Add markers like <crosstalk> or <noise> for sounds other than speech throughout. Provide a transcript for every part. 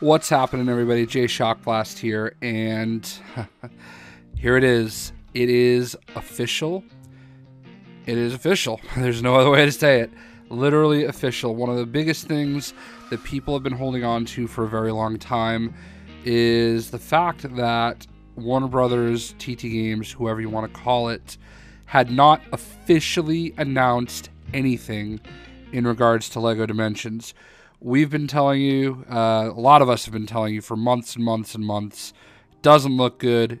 What's happening, everybody? Jay Shockblast here, and <laughs> here it is. It is official. It is official. <laughs> There's no other way to say it. Literally official. One of the biggest things that people have been holding on to for a very long time is the fact that Warner Brothers, TT Games, whoever you want to call it, had not officially announced anything in regards to LEGO Dimensions. We've been telling you, uh, a lot of us have been telling you for months and months and months, doesn't look good.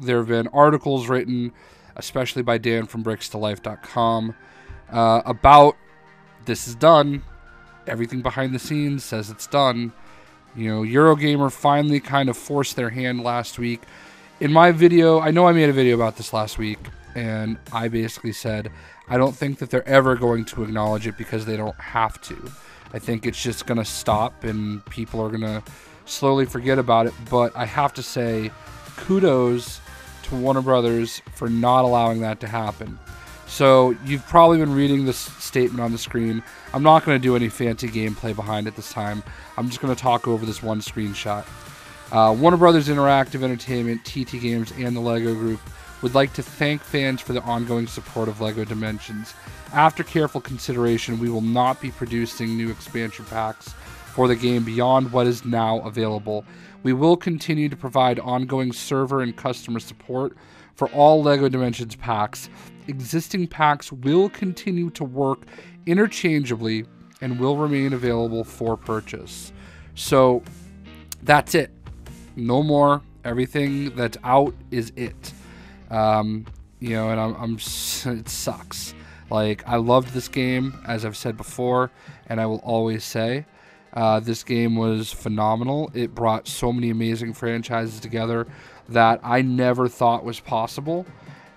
There have been articles written, especially by Dan from bricks2life.com, uh, about this is done. Everything behind the scenes says it's done. You know, Eurogamer finally kind of forced their hand last week. In my video, I know I made a video about this last week, and I basically said I don't think that they're ever going to acknowledge it because they don't have to. I think it's just going to stop and people are going to slowly forget about it. But I have to say, kudos to Warner Brothers for not allowing that to happen. So you've probably been reading this statement on the screen. I'm not going to do any fancy gameplay behind it this time. I'm just going to talk over this one screenshot. Uh, Warner Brothers Interactive Entertainment, TT Games, and the LEGO Group would like to thank fans for the ongoing support of LEGO Dimensions. After careful consideration, we will not be producing new expansion packs for the game beyond what is now available. We will continue to provide ongoing server and customer support for all LEGO Dimensions packs. Existing packs will continue to work interchangeably and will remain available for purchase. So that's it. No more. Everything that's out is it. Um, you know, and I'm, I'm it sucks. Like I loved this game, as I've said before, and I will always say, uh, this game was phenomenal. It brought so many amazing franchises together that I never thought was possible.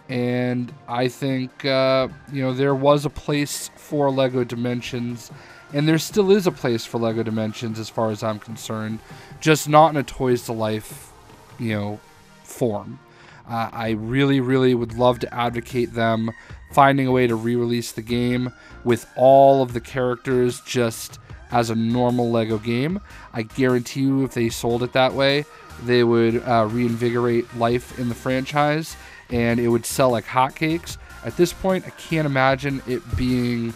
And I think, uh, you know, there was a place for LEGO Dimensions, and there still is a place for LEGO Dimensions as far as I'm concerned, just not in a Toys to Life, you know, form. Uh, I really, really would love to advocate them finding a way to re release the game with all of the characters just as a normal Lego game. I guarantee you, if they sold it that way, they would uh, reinvigorate life in the franchise and it would sell like hotcakes. At this point, I can't imagine it being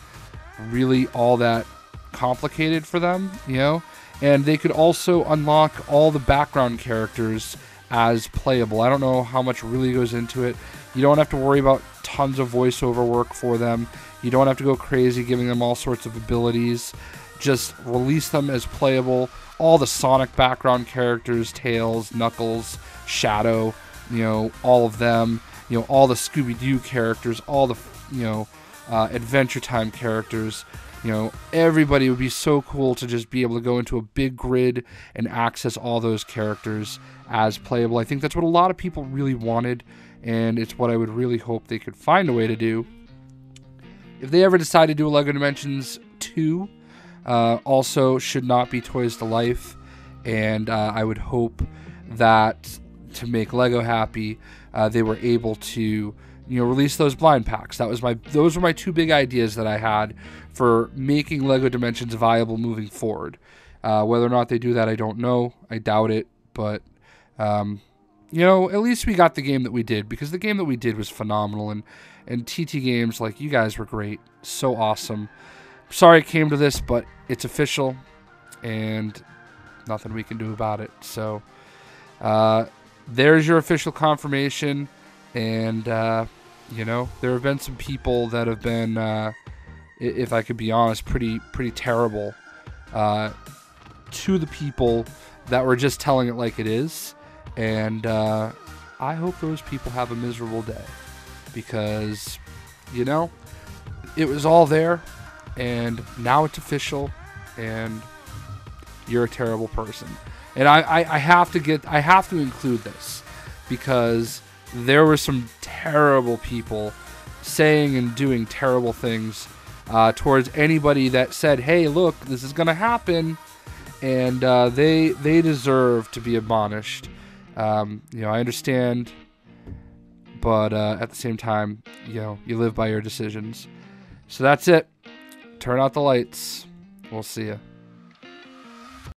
really all that complicated for them, you know? And they could also unlock all the background characters as playable. I don't know how much really goes into it. You don't have to worry about tons of voiceover work for them. You don't have to go crazy giving them all sorts of abilities. Just release them as playable. All the Sonic background characters, Tails, Knuckles, Shadow, you know, all of them. You know, all the Scooby Doo characters, all the, you know, uh, Adventure Time characters. You know, everybody would be so cool to just be able to go into a big grid and access all those characters as playable. I think that's what a lot of people really wanted, and it's what I would really hope they could find a way to do. If they ever decide to do a LEGO Dimensions 2, uh, also should not be Toys to Life, and uh, I would hope that to make Lego happy, uh, they were able to you know release those blind packs. That was my those were my two big ideas that i had for making lego dimensions viable moving forward. Uh, whether or not they do that i don't know. I doubt it but um, you know at least we got the game that we did because the game that we did was phenomenal and and tt games like you guys were great. So awesome. Sorry it came to this but it's official and nothing we can do about it. So uh, there's your official confirmation and uh, you know there have been some people that have been, uh, if I could be honest, pretty pretty terrible uh, to the people that were just telling it like it is, and uh, I hope those people have a miserable day because you know it was all there, and now it's official, and you're a terrible person. And I, I, I have to get I have to include this because there were some terrible people saying and doing terrible things uh, towards anybody that said, "Hey, look, this is going to happen," and uh, they they deserve to be admonished. Um, you know, I understand, but uh, at the same time, you know, you live by your decisions. So that's it. Turn out the lights. We'll see you.